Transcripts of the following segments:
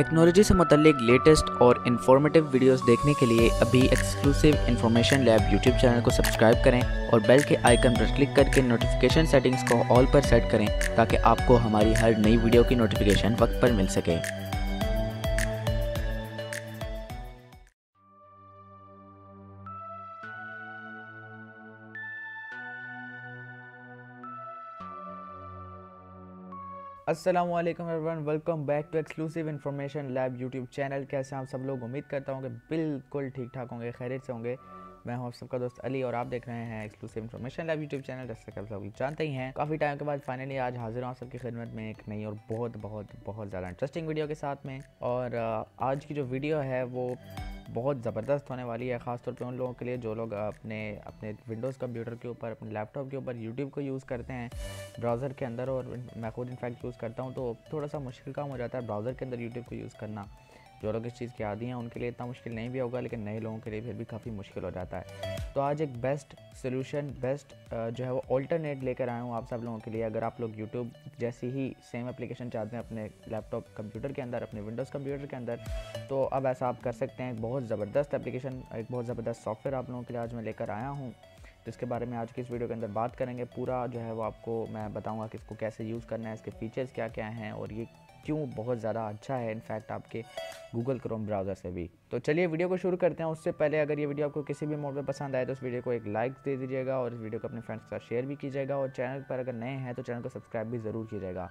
Technology से मतलब latest और इन्फॉर्मेटिव वीडियोस देखने के लिए अभी exclusive information lab YouTube channel को सब्सक्राइब करें और बेल के आइकन पर क्लिक करके नोटिफिकेशन सेटिंग्स को ऑल पर सेट करें ताकि आपको हमारी हर नई वीडियो की नोटिफिकेशन वक्त पर मिल सके। Aslam everyone welcome back to exclusive information lab YouTube channel कैसे आप सब लोग? उम्मीद करता हूँ कि बिल्कुल ठीक ठाक होंगे, खैरियत से होंगे। मैं हूँ आप सबका दोस्त अली और आप देख रहे हैं exclusive information lab YouTube channel जैसे कि आप जानते ही हैं। काफ़ी टाइम के बाद फाइनली आज हाजिर हूँ सबकी खिदमत में एक नई और बहुत बहुत बहुत ज़्यादा इंटरेस्टिंग वीडियो के साथ में। और आज की जो वीडियो है वो बहुत ज़बरदस्त होने वाली है, ख़ासतौर पे उन लोगों के लिए जो लोग अपने अपने विंडोज़ कंप्यूटर के ऊपर, अपने लैपटॉप के ऊपर यूट्यूब को यूज़ करते हैं ब्राउज़र के अंदर और मैं खुद इनफैक्ट यूज़ करता हूँ तो थोड़ा सा मुश्किल काम हो जाता है ब्राउज़र के अंदर यूट्यूब को यूज़ करना। जो लोग इस चीज़ के आदि हैं, उनके लिए इतना मुश्किल नहीं भी होगा, लेकिन नए लोगों के लिए फिर भी काफ़ी मुश्किल हो जाता है। तो आज एक बेस्ट सोल्यूशन बेस्ट जो है वो ऑल्टरनेट लेकर आया हूँ आप सब लोगों के लिए। अगर आप लोग यूट्यूब जैसी ही सेम एप्लीकेशन चाहते हैं, अपने लैपटॉप कंप्यूटर के अंदर, अपने विंडोज़ कंप्यूटर के अंदर तो अब ऐसा आप कर सकते हैं एक बहुत ज़बरदस्त एप्लीकेशन एक बहुत ज़बरदस्त सॉफ्टवेयर आप लोगों के लिए आज मैं लेकर आया हूँ। जिसके बारे में आज की इस वीडियो के अंदर बात करेंगे पूरा, जो है वो आपको मैं बताऊँगा कि इसको कैसे यूज़ करना है, इसके फीचर्स क्या क्या हैं, और ये क्यों बहुत ज़्यादा अच्छा है इनफैक्ट आपके गूगल क्रोम ब्राउज़र से भी। तो चलिए वीडियो को शुरू करते हैं। उससे पहले अगर ये वीडियो आपको किसी भी मोड पर पसंद आए तो उस वीडियो को एक लाइक दे दीजिएगा और इस वीडियो को अपने फ्रेंड्स के साथ शेयर भी कीजिएगा और चैनल पर अगर नए हैं तो चैनल को सब्सक्राइब भी ज़रूर कीजिएगा।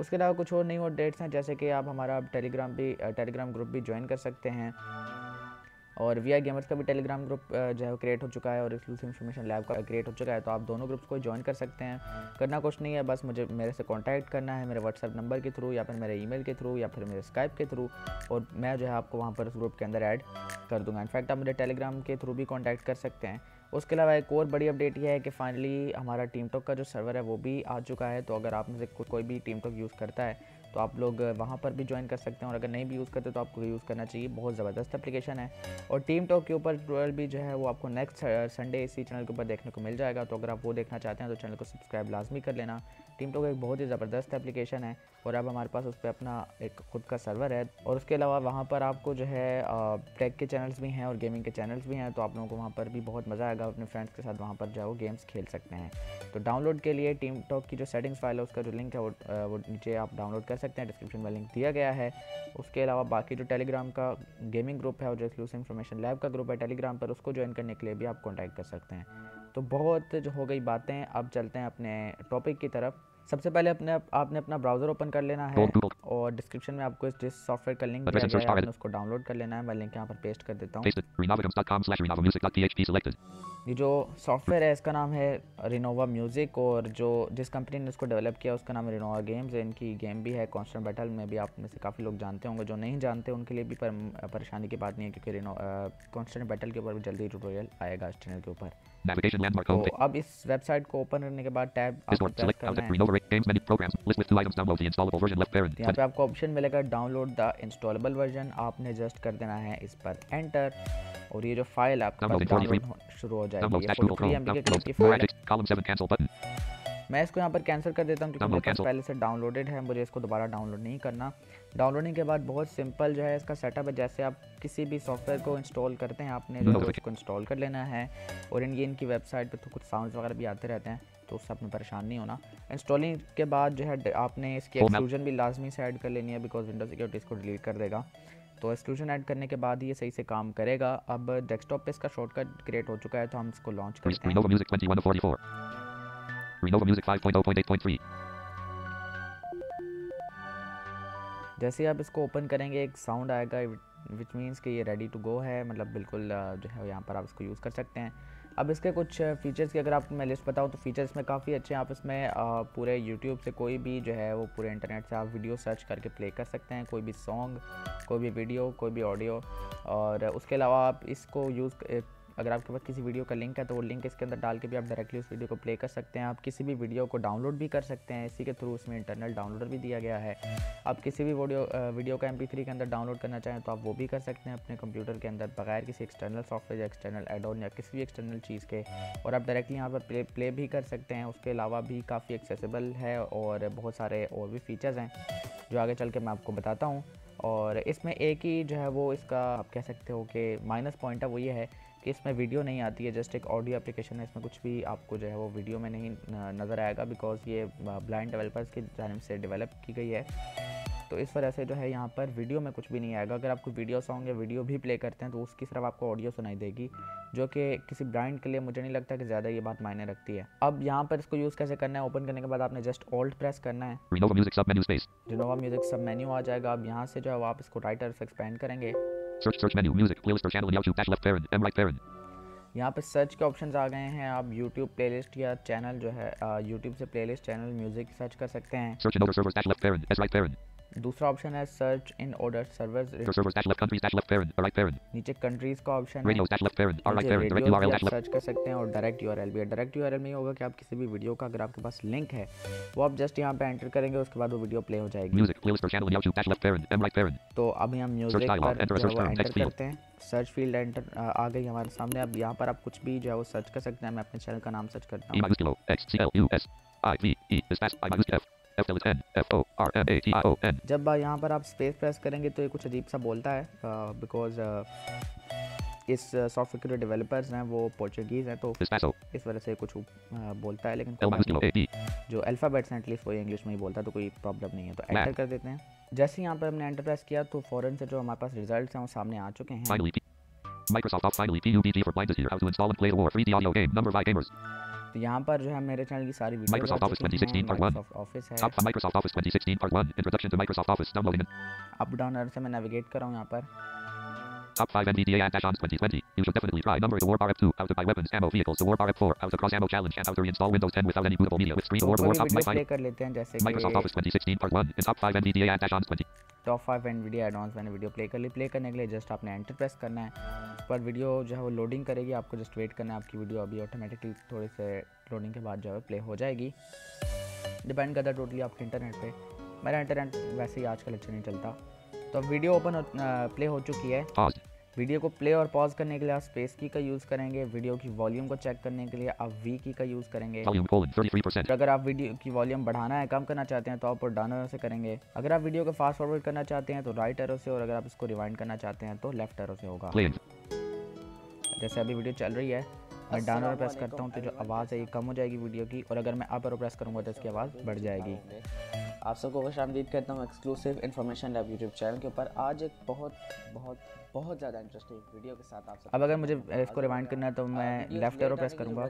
उसके अलावा कुछ और नई अपडेट्स हैं, जैसे कि आप हमारा टेलीग्राम भी टेलीग्राम ग्रुप भी ज्वाइन कर सकते हैं। और वी आई गेमर्स का भी टेलीग्राम ग्रुप जो है क्रिएट हो चुका है और एक्सक्लूसिव इन्फॉर्मेशन लैब का क्रिएट हो चुका है। तो आप दोनों ग्रुप्स को ज्वाइन कर सकते हैं। करना कुछ नहीं है, बस मुझे, मेरे से कॉन्टैक्ट करना है मेरे व्हाट्सअप नंबर के थ्रू या फिर मेरे ईमेल के थ्रू या फिर मेरे स्काइप के थ्रू और मैं जो है आपको वहाँ पर उस ग्रुप के अंदर ऐड कर दूँगा। इनफैक्ट आप मुझे टेलीग्राम के थ्रू भी कॉन्टैक्ट कर सकते हैं। उसके अलावा एक और बड़ी अपडेट यह है कि फाइनली हमारा टीम टॉक का जो सर्वर है वो भी आ चुका है। तो अगर आप में से कोई भी टीम टॉक यूज़ करता है तो आप लोग वहाँ पर भी ज्वाइन कर सकते हैं और अगर नहीं भी यूज़ करते तो आपको यूज़ करना चाहिए। बहुत ज़बरदस्त एप्लीकेशन है। और टीम टॉक के ऊपर ट्वेल्व भी जो है वो आपको नेक्स्ट संडे इसी चैनल के ऊपर देखने को मिल जाएगा। तो अगर आप वो देखना चाहते हैं तो चैनल को सब्सक्राइब लाजमी कर लेना। टीम टॉक एक बहुत ही ज़बरदस्त एप्लीकेशन है और अब हमारे पास उस पर अपना एक खुद का सर्वर है और उसके अलावा वहाँ पर आपको जो है टेक के चैनल्स भी हैं और गेमिंग के चैनल्स भी हैं तो आप लोगों को वहाँ पर भी बहुत मज़ा आएगा, अपने फ्रेंड्स के साथ वहाँ पर जो है वो गेम्स खेल सकते हैं। तो डाउनलोड के लिए टीम टॉक की जो सेटिंग्स फ़ाइल है, उसका जो लिंक है, वो वो नीचे आप डाउनलोड कर सकते हैं डिस्क्रिप्शन में लिंक दिया गया है। उसके अलावा बाकी जो टेलीग्राम का गेमिंग ग्रुप है और जो एक्सक्लूसिव इन्फॉर्मेशन लैब का ग्रुप है टेलीग्राम पर उसको ज्वाइन करने के लिए भी आप कॉन्टैक्ट कर सकते हैं। तो बहुत जो हो गई बातें अब चलते हैं अपने टॉपिक की तरफ़। सबसे पहले अपने आपने अपना ब्राउज़र ओपन कर लेना है और डिस्क्रिप्शन में आपको जिस सॉफ्टवेयर का लिंक दिया गया है उसको डाउनलोड कर लेना है। मैं लिंक यहाँ पर पेस्ट कर देता हूँ। ये जो सॉफ्टवेयर है इसका नाम है रिनोवा म्यूज़िक और जो जिस कंपनी ने इसको डेवलप किया उसका नाम है रिनोवा गेम्स है। इनकी गेम भी है कॉन्स्टेंट बैटल में भी आप में से काफ़ी लोग जानते होंगे। जो नहीं जानते उनके लिए भी पर, परेशानी की बात नहीं है क्योंकि रिनो कॉन्स्टेंट बैटल के ऊपर भी जल्दी ट्यूटोरियल आएगा इस चैनल के ऊपर। तो अब इस वेबसाइट को ओपन करने के बाद टैब यहाँ पे आपको ऑप्शन मिलेगा डाउनलोड द इंस्टॉलेबल वर्जन आपने जस्ट कर देना है इस पर एंटर और ये जो फ़ाइल आपका शुरू हो जाएगी ये 43 एमबी के की फ़ाइल है। मैं इसको यहाँ पर कैंसिल कर देता हूँ क्योंकि मेरे पास पहले से डाउनलोडेड है मुझे इसको दोबारा डाउनलोड नहीं करना। डाउनलोडिंग के बाद बहुत सिंपल जो है इसका सेटअप है जैसे आप किसी भी सॉफ्टवेयर को इंस्टॉल करते हैं आपने जो उसको इंस्टॉल कर लेना है। और इनकी इनकी वेबसाइट पर तो कुछ साउंड वगैरह भी आते रहते हैं तो उससे आपने परेशान नहीं होना। इंस्टॉलिंग के बाद जो है आपने इसकी एक्सक्लूजन भी लाजमी से ऐड कर लेनी है बिकॉज़ विंडो सिक्योरिटी इसको डिलीट कर देगा। तो एक्सक्लूजन ऐड करने के बाद ये सही से काम करेगा। अब डेस्कटॉप पे इसका शॉर्टकट क्रिएट हो चुका है तो हम इसको लॉन्च करते हैं। 5.0.8.3 जैसे आप इसको ओपन करेंगे एक साउंड आएगा विच मीन्स कि ये रेडी टू गो है। मतलब बिल्कुल जो है यहाँ पर आप इसको यूज़ कर सकते हैं। अब इसके कुछ फीचर्स की अगर आप मैं लिस्ट बताऊँ तो फीचर्स में काफ़ी अच्छे हैं। आप इसमें पूरे यूट्यूब से कोई भी जो है, वो पूरे इंटरनेट से आप वीडियो सर्च करके प्ले कर सकते हैं। कोई भी सॉन्ग कोई भी वीडियो कोई भी ऑडियो और उसके अलावा आप इसको यूज़ अगर आपके पास किसी वीडियो का लिंक है तो वो लिंक इसके अंदर डाल के भी आप डायरेक्टली उस वीडियो को प्ले कर सकते हैं। आप किसी भी वीडियो को डाउनलोड भी कर सकते हैं। इसी के थ्रू उसमें इंटरनल डाउनलोडर भी दिया गया है। आप किसी भी वीडियो वीडियो का एम के अंदर डाउनलोड करना चाहें तो आप वो भी कर सकते हैं अपने कंप्यूटर के अंदर, बगैर किसी एक्सटर्नल सॉफ्टवेयर या एक्सटर्नल एडोन या किसी भी एक्सटर्नल चीज़ के। और आप डायरेक्टली यहाँ पर प्ले प्ले भी कर सकते हैं। उसके अलावा भी काफ़ी एक्सेसिबल है और बहुत सारे और भी फीचर्स हैं, जो आगे चल के मैं आपको बताता हूँ। और इसमें एक ही जो है वो इसका आप कह सकते हो कि माइनस पॉइंट है, वो ये है इसमें वीडियो नहीं आती है जस्ट एक ऑडियो एप्लीकेशन है इसमें कुछ भी आपको जो है वो वीडियो में नहीं नज़र आएगा बिकॉज़ ये ब्लाइंड डेवलपर्स की जानब से डेवलप की गई है। तो इस वजह से जो है यहाँ पर वीडियो में कुछ भी नहीं आएगा। अगर आपको वीडियो सॉन्ग या वीडियो भी प्ले करते हैं तो उसकी सिर्फ़ आपको ऑडियो सुनाई देगी जो कि किसी ब्रांड के लिए मुझे नहीं लगता कि ज़्यादा ये बात मायने रखती है। अब यहाँ पर इसको यूज़ कैसे करना है? ओपन करने के बाद आपने जस्ट ऑल्ट प्रेस करना है। रिनोवा म्यूज़िक सब मेन्यू आ जाएगा। अब यहाँ से जो है आप इसको राइटर से एक्सपेंड करेंगे। Search search menu music playlist or channel YouTube dash left parent M right parent यहाँ पे सर्च के ऑप्शंस आ गए हैं आप YouTube प्लेलिस्ट या चैनल जो है YouTube से प्लेलिस्ट चैनल म्यूज़िक सर्च कर सकते हैं search in order servers dash left parent S right parent दूसरा ऑप्शन है सर्च इन ऑर्डर सर्वर्स नीचे कंट्रीज़ का ऑप्शन है सर्च कर सकते हैं और डायरेक्ट यूआरएल भी है। डायरेक्ट यूआरएल में होगा कि आप किसी भी वीडियो का अगर आपके पास लिंक है वो आप जस्ट यहाँ पे एंटर करेंगे उसके बाद वो वीडियो प्ले हो जाएगी। तो अभी हम म्यूज़िक एंटर. करते हैं। सर्च फ़ील्ड एंटर आ गई हमारे सामने। अब यहाँ पर आप कुछ भी जो है वो सर्च कर सकते हैं। मैं अपने चैनल का नाम सर्च करता हूँ। जब यहाँ पर आप स्पेस प्रेस करेंगे तो ये कुछ अजीब सा बोलता है बिकॉज़ इस सॉफ्टवेयर के जो डेवलपर्स हैं वो पोर्चुगीज़ हैं तो इस वजह से कुछ आ, बोलता है लेकिन जो अल्फ़ाबेट्स हैं एटलीस्ट वो इंग्लिश में ही बोलता है तो कोई प्रॉब्लम नहीं है तो. एंटर कर देते हैं। जैसे ही यहाँ पर हमने एंटर प्रेस किया तो फ़ौरन से जो हमारे पास रिज़ल्ट हैं वो सामने आ चुके हैं। Microsoft finally PUBG for blind is here how to install and play the war 3D audio game number by gamers. तो यहाँ पर जो है मेरे चैनल की सारी video Microsoft Office 2016 part one. Microsoft है Top for Microsoft Office 2016 part 1 Introduction to Microsoft Office downloading up down arrow से मैं नेविगेट कर रहा हूँ यहाँ पर Top 5 NVDA and Dash-ons 2020 You should definitely try number the War RF2 How to buy weapons ammo vehicles the War RF4 How to cross ammo challenge and how to reinstall Windows 10 without any bootable media with screen तो war war top my play कर लेते हैं जैसे Microsoft Office 2016 part 1 in top 5 NVDA and Dash-ons 20 top five and NVDA advance मैंने video play कर ली। Play करने के लिए जस्ट आपने एंटर प्रेस करना है। पर वीडियो जो है वो लोडिंग करेगी, आपको जस्ट वेट करना है। आपकी वीडियो अभी ऑटोमेटिकली थोड़ी से लोडिंग के बाद जो है प्ले हो जाएगी। डिपेंड करता है टोटली आपके इंटरनेट पर मेरा इंटरनेट वैसे ही आजकल अच्छा नहीं चलता। तो वीडियो ओपन प्ले हो चुकी है। Paused वीडियो को प्ले और पॉज करने के लिए आप स्पेस की का यूज़ करेंगे वीडियो की वॉल्यूम को चेक करने के लिए आप वी की का यूज़ करेंगे। Volume colon 33% और अगर आप वीडियो की वॉल्यूम बढ़ाना है कम करना चाहते हैं तो आप डाउन एरो से करेंगे। अगर आप वीडियो को फास्ट फॉरवर्ड करना चाहते हैं तो राइट एरो से और अगर आप इसको रिवाइंड करना चाहते हैं तो लेफ़्ट एरो से होगा। जैसे अभी वीडियो चल रही है मैं डाउन एरो प्रेस करता हूँ तो जो आवाज़ है ये कम हो जाएगी वीडियो की और अगर मैं अप एरो प्रेस करूँगा तो इसकी आवाज़ बढ़ जाएगी। आप सबको खुश आमदीद करता हूँ exclusive information lab YouTube channel के ऊपर। आज एक बहुत बहुत बहुत ज़्यादा इंटरेस्टिंग वीडियो के साथ आप सब अब अगर मुझे इसको रिवाइंड करना है तो मैं लेफ़्ट एरो प्रेस करूँगा।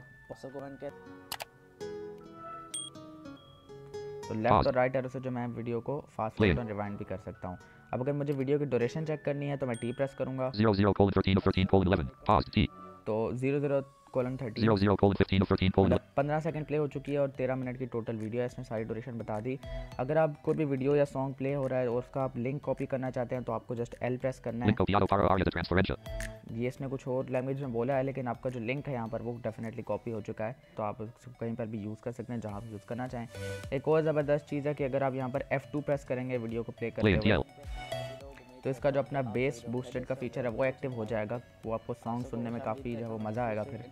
तो लेफ़्ट और राइट एरो से जो मैं वीडियो को फास्ट फॉरवर्ड और रिवाइंड भी कर सकता हूँ। अब अगर मुझे वीडियो की ड्यूरेशन चेक करनी है तो मैं टी प्रेस करूँगा। 00 colon 13 of 13 colon 11 Paused T. तो zero zero colon thirty 00 colon 15 of 13 colon 11 पंद्रह सेकंड प्ले हो चुकी है और तेरह मिनट की टोटल वीडियो है इसमें सारी ड्यूरेशन बता दी। अगर आप कोई भी वीडियो या सॉन्ग प्ले हो रहा है और उसका आप लिंक कॉपी करना चाहते हैं तो आपको जस्ट एल प्रेस करना है। ये इसने कुछ और लैंग्वेज में बोला है लेकिन आपका जो लिंक है यहाँ पर वो डेफिनेटली कॉपी हो चुका है। तो आप उसको कहीं पर भी यूज़ कर सकते हैं जहाँ आप यूज़ करना चाहें। एक और ज़बरदस्त चीज़ है कि अगर आप यहाँ पर F2 प्रेस करेंगे वीडियो को प्ले Play करते हुए TL तो इसका जो अपना बेस बूस्टेड का फीचर है, वो एक्टिव हो जाएगा। वो आपको सॉन्ग सुनने में काफ़ी जो मज़ा आएगा फिर।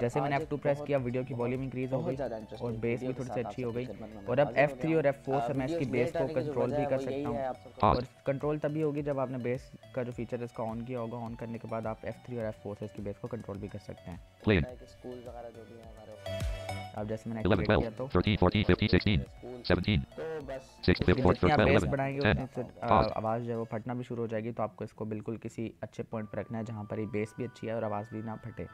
जैसे मैंने F2 एक प्रेस किया वीडियो की वॉल्यूम इंक्रीज हो गई और बेस भी थोड़ी सी अच्छी हो गई। और अब एफ़ F3 गया और F4 से मैं इसकी बेस को कंट्रोल भी कर सकता हूँ। और कंट्रोल तभी होगी जब आपने बेस का जो फीचर इसका ऑन किया होगा। ऑन करने के बाद आप F3 और F4 से इसकी बेस को कंट्रोल भी कर सकते हैं। अब जैसे मैंने 11 एक्टिवेट किया 12 तो 13 14 15 16 स्कूल 17 तो बस 6 5 4 जितनी आप 12 बेस 11 बढ़ाएँगे 10 उतनी फिर आवाज़ जो है वो फटना भी शुरू हो जाएगी तो आपको इसको बिल्कुल किसी अच्छे पॉइंट पर रखना है जहाँ पर ये बेस भी अच्छी है और आवाज़ भी ना फटे।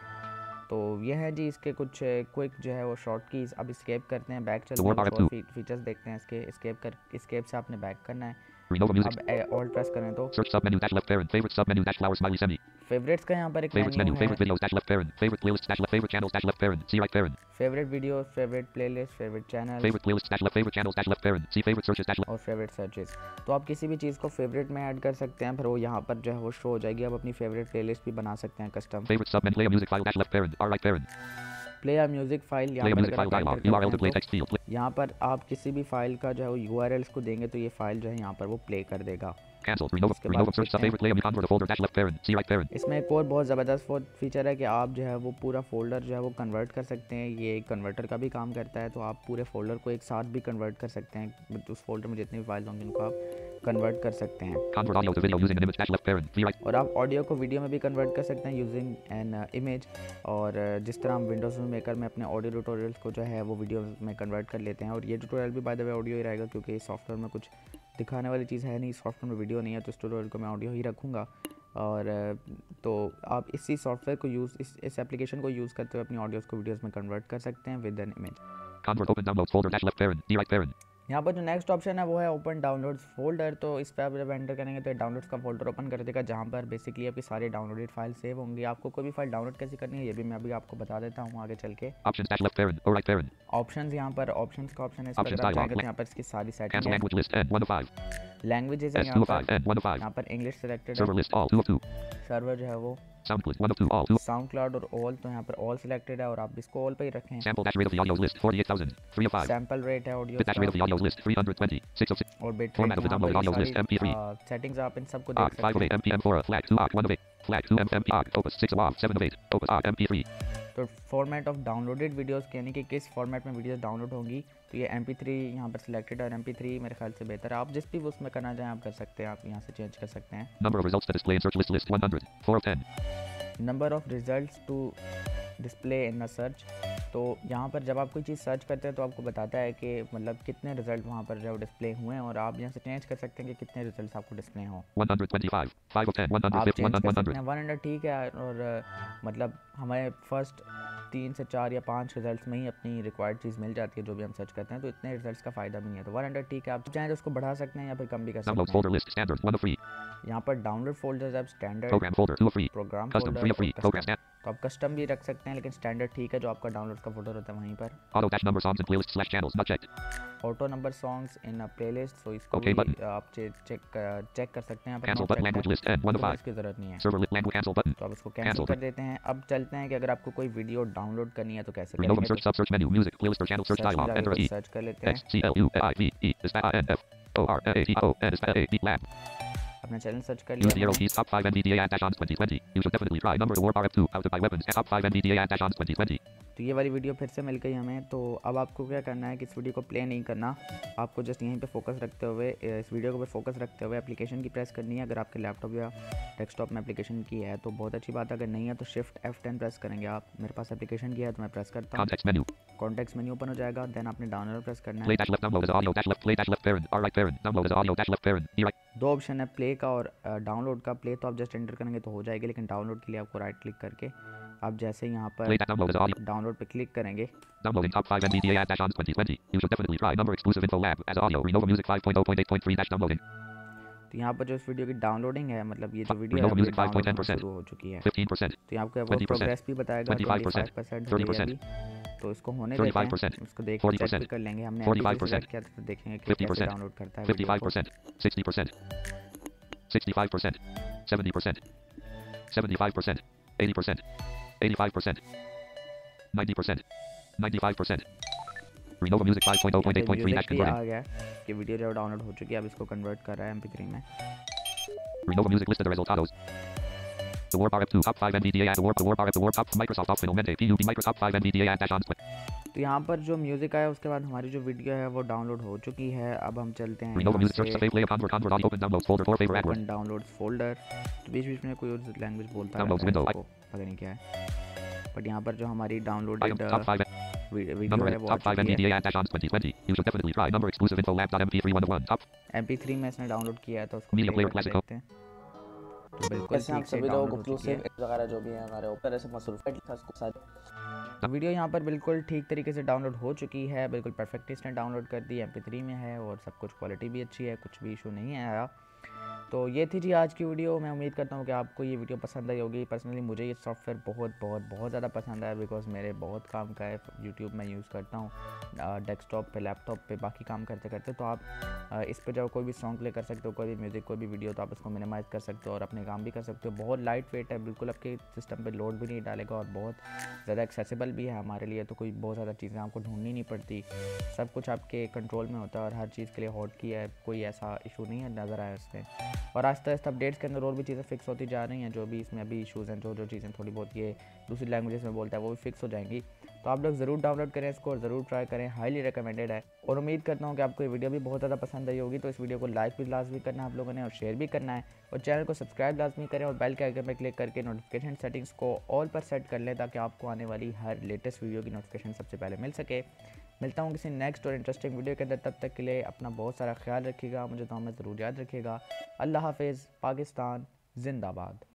तो ये है जी इसके कुछ क्विक जो है वो शॉर्ट कीज अब स्केप करते हैं बैक चलते हैं War कुछ और RF2 फ़ी, फीचर्स देखते हैं इसके स्केप कर स्केप से आपने बैक करना है। Renova music अब प्रेस करें तो फेवरेट्स का यहाँ पर एक मेन्यू है favourite video favourite playlist favourite channel और फेवरेट सर्चेस तो आप किसी भी चीज़ को फेवरेट में ऐड कर सकते हैं फिर वो यहाँ पर जो है वो शो हो जाएगी आप अपनी फेवरेट प्लेलिस्ट भी बना सकते हैं custom music file dash left parent r right parent play या म्यूज़िक फ़ाइल पर आप यहाँ पर आप किसी भी फ़ाइल का जो है वो यू को देंगे तो ये फ़ाइल जो है यहाँ पर वो प्ले कर देगा। इसमें एक और बहुत ज़बरदस्त फीचर है कि आप जो है वो पूरा फोल्डर जो है वो कन्वर्ट कर सकते हैं। ये कन्वर्टर का भी काम करता है तो आप पूरे फोल्डर को एक साथ भी कन्वर्ट कर सकते हैं। उस फोल्डर में जितनी भी फ़ाइल होंगी उनको आप कन्वर्ट कर सकते हैं. और आप ऑडियो को वीडियो में भी कन्वर्ट कर सकते हैं यूजिंग एन इमेज और uh, जिस तरह हम विंडोज़ मेकर में अपने ऑडियो ट्यूटोरियल्स को जो है वो वीडियो में कन्वर्ट कर लेते हैं। और ये ट्यूटोरियल भी बाय द वे ऑडियो ही रहेगा क्योंकि सॉफ्टवेयर में कुछ दिखाने वाली चीज़ है नहीं सॉफ्टवेयर में वीडियो नहीं है तो इस ट्यूटोरियल को मैं ऑडियो ही रखूँगा। और तो आप इसी सॉफ्टवेयर को यूज़ इस इस एप्लीकेशन को यूज़ करते हुए अपनी ऑडियोज़ को वीडियोज़ में कन्वर्ट कर सकते हैं विद एन इमेज यहाँ पर जो नेक्स्ट ऑप्शन है वो है ओपन डाउनलोड्स फोल्डर तो इस पर आप जब एंटर करेंगे तो डाउनलोड्स का फोल्डर ओपन कर देगा जहाँ पर बेसिकली आपकी सारी डाउनलोडेड फ़ाइल सेव होंगी आपको कोई भी फ़ाइल डाउनलोड कैसे करनी है ये भी मैं अभी आपको बता देता हूँ आगे चल के. ऑप्शंस यहाँ पर ऑप्शंस का ऑप्शन है तो. यहाँ पर इसकी सारी सेटिंग. लैंग्वेजेस यहाँ. पर इंग्लिश सेलेक्टेड. सर्वर जो है वो SoundCloud one of two all two. SoundCloud और ऑल तो यहाँ पर ऑल सिलेक्टेड है और आप इसको ऑल पे ही रखें Sample dash rate of the audios list forty eight thousand. Three of five. Sample rate है audio Bit dash rate of the audios list three hundred twenty. Six of six. और bit Format of the downloaded audio list, MP3. Settings आप इन सबको Arc देख five of सकते eight. हैं MPM four. Flag two. Arc one of eight. Flag two. MP Arc Opus six of off. Seven of eight. Opus Arc MP3. तो format of downloaded videos यानी कि किस format में videos download होंगी तो ये एम पी थ्री यहाँ पर सिलेक्टेड और एम पी थ्री मेरे ख्याल से बेहतर है आप जिस भी उसमें करना चाहें, आप कर सकते हैं, आप यहाँ से चेंज कर सकते हैं number of results to display in a search तो यहाँ पर जब आप कोई चीज़ सर्च करते हैं तो आपको बताता है कि मतलब कितने रिज़ल्ट वहाँ पर जो डिस्प्ले हुए हैं और आप यहाँ से चेंज कर सकते हैं कि कितने रिज़ल्ट आपको डिस्प्ले हों। वन हंड्रेड ठीक है और मतलब हमें फ़र्स्ट तीन से चार या पाँच रिजल्ट्स में ही अपनी रिक्वायर्ड चीज़ मिल जाती है जो भी हम सर्च करते हैं तो इतने रिजल्ट्स का फ़ायदा भी नहीं है। तो वन हंड्रेड ठीक है आप चाहें तो उसको बढ़ा सकते हैं या फिर कम भी कर सकते. हैं। यहाँ पर डाउनलोड फोल्डर्स आप स्टैंडर्ड. प्रोग्राम Custom तो आप कस्टम भी रख सकते हैं लेकिन स्टैंडर्ड ठीक है जो आपका डाउनलोड का फोल्डर होता है वहीं पर। Auto number songs in playlist slash channels so इसको okay, भी button. आप चेक चेक चेक कर सकते हैं कैंसिल लैंग्वेज लिस्ट 1 5 इसकी ज़रूरत नहीं है। Server list language cancel button तो आप इसको कैंसिल कर देते हैं। अब चलते हैं कि अगर आपको कोई वीडियो डाउनलोड करनी है तो कैसे करेंगे? Search sub search menu music playlist for channel search dialog enter search कर लेते हैं। C L U I V E S I N F O R A T O S A T lab अपना channel search कर Use लिया। Keys top five NVDA and dash ons 2020. You should definitely try. Number to warp RF2 how to buy weapons. Top five NVDA and dash ons 2020. तो ये वाली video फिर से मिल गई हमें। तो अब आपको क्या करना है कि इस वीडियो को प्ले नहीं करना। आपको जस्ट यहीं पे फोकस रखते हुए इस वीडियो को पर फोकस रखते हुए एप्लीकेशन की प्रेस करनी है। अगर आपके लैपटॉप या डेस्कटॉप में एप्लीकेशन की है तो बहुत अच्छी बात है। अगर नहीं है तो शिफ्ट F10 प्रेस करेंगे आप। मेरे पास एप्लीकेशन की है तो मैं प्रेस करता हूँ। कॉन्टेक्स्ट मेन्यू ओपन हो जाएगा देन आपने डाउनलोड प्रेस करना है play that left audio that left play that left audio that left right दो ऑप्शन है प्ले का और डाउनलोड का प्ले तो आप जस्ट एंटर करेंगे तो हो जाएगा लेकिन डाउनलोड के लिए आपको राइट क्लिक करके आप जैसे यहाँ पर डाउनलोड पे क्लिक करेंगे Downloading top 5 MBDA ad-ons 2020. You should definitely try number exclusive info lab as audio renova music 5.0.8.3 dash. तो यहाँ पर जो इस वीडियो की डाउनलोडिंग है मतलब ये जो वीडियो है शुरू हो चुकी है। तो यहाँ पर प्रोग्रेस भी बताएगा तो इसको होने उसको देख कर लेंगे हमने किया तो देखेंगे कैसे डाउनलोड करता है वीडियो को। 95% 95% 95% 95% 95% 95% 95% 95% ये वीडियो जो डाउनलोड हो चुकी है अब इसको कन्वर्ट कर रहा है एमपी3 में। Renova Music listed the resultados. The Warp RF2 Top 5 NVDA and the Warp the Warp RF the Warp Top Microsoft Microsoft 5 NVDA and Dash Split. तो यहाँ पर जो म्यूज़िक आया उसके बाद हमारी जो वीडियो है वो डाउनलोड हो चुकी है। अब हम चलते हैं डाउनलोड फोल्डर तो बीच बीच में कोई और लैंग्वेज बोलता है तो पता नहीं क्या है। बट यहाँ पर जो हमारी डाउनलोड number है top 5 चुकी है NVDA and dash 2020. You should definitely try. Number exclusive info lab.mp3 one one. Top MP3 में इसने डाउनलोड किया है तो उसको Media player करके classic देखते हैं। तो बिल्कुल हम ठीक सभी लोगों को हो है। एक्सक्लूसिव वगैरह जो भी है हमारे ऊपर ऐसे मसरूफ था उसको सारे वीडियो यहाँ पर बिल्कुल ठीक तरीके से डाउनलोड हो चुकी है। बिल्कुल परफेक्ट इसने डाउनलोड कर दी एम में है और सब कुछ क्वालिटी भी अच्छी है कुछ भी इशू नहीं आया तो ये थी जी आज की वीडियो। मैं उम्मीद करता हूँ कि आपको ये वीडियो पसंद आई होगी। पर्सनली मुझे ये सॉफ्टवेयर बहुत बहुत बहुत ज़्यादा पसंद आया बिकॉज़ मेरे बहुत काम का है। यूट्यूब मैं यूज़ करता हूँ डेस्कटॉप पे लैपटॉप पे बाकी काम करते करते तो आप इस पे जब कोई भी सॉन्ग प्ले कर सकते हो, कोई भी म्यूज़िक कोई भी वीडियो तो आप इसको मिनिमाइज़ कर सकते हो और अपने काम भी कर सकते हो। बहुत लाइट वेट है, बिल्कुल आपके सिस्टम पर लोड भी नहीं डालेगा और बहुत ज़्यादा एक्सेसिबल भी है हमारे लिए। तो कोई बहुत ज़्यादा चीज़ें आपको ढूंढनी नहीं पड़ती। सब कुछ आपके कंट्रोल में होता है और हर चीज़ के लिए हॉट की है। कोई ऐसा इशू नहीं है, नज़र आया इसमें और आस्ते आस्ते अपडेट्स के अंदर और भी चीज़ें फिक्स होती जा रही हैं, जो भी इसमें अभी इशूज़ हैं जो जो चीज़ें थोड़ी बहुत ये दूसरी लैंग्वेजेस में बोलता है, वो भी फिक्स हो जाएँगी। तो आप लोग ज़रूर डाउनलोड करें इसको और ज़रूर ट्राई करें हाईली रिकमेंडेड है। और उम्मीद करता हूँ कि आपको ये वीडियो भी बहुत ज़्यादा पसंद आई होगी तो इस वीडियो को लाइक भी लाजमी करना आप लोगों ने और शेयर भी करना है। और चैनल को सब्सक्राइब लाजमी करें और बेल के आइकन पर क्लिक करके नोटिफिकेशन सेटिंग्स को ऑल पर सेट कर लें, ताकि आपको आने वाली हर लेटेस्ट वीडियो की नोटिफिकेशन सबसे पहले मिल सके। मिलता हूँ किसी नेक्स्ट और इंटरेस्टिंग वीडियो के अंदर, तब तक के लिए अपना बहुत सारा ख्याल रखिएगा, मुझे दुआ में ज़रूर याद रखिएगा। अल्लाह हाफिज़, पाकिस्तान, जिंदाबाद।